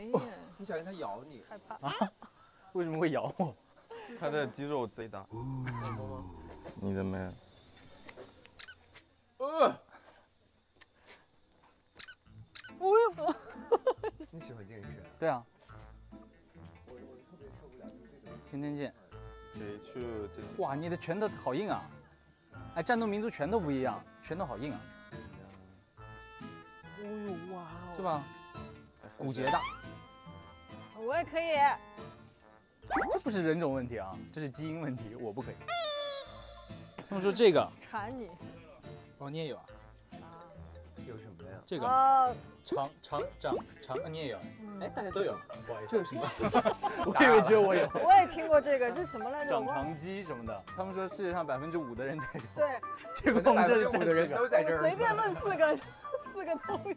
哎呀，你小心它咬你。害怕。为什么会咬我？它的肌肉贼大。你的没？呃，我有。你喜欢健身？对啊。天天见。哇，你的拳头好硬啊！哎，战斗民族拳头不一样，拳头好硬啊。哦呦哇哦！对吧？骨节大。我也可以。这不是人种问题啊，这是基因问题，我不可以。他们说这个馋你。哦，你也有啊？啥？有什么呀？这个哦，长长长长，你也有？哎，大家都有。不好意思，这有什么？我以为只有我有。我也听过这个，这是什么来着？长长肌什么的，他们说世界上百分之五的人在有。对。结果我们这里五的人都在这儿。随便论四个，四个都有。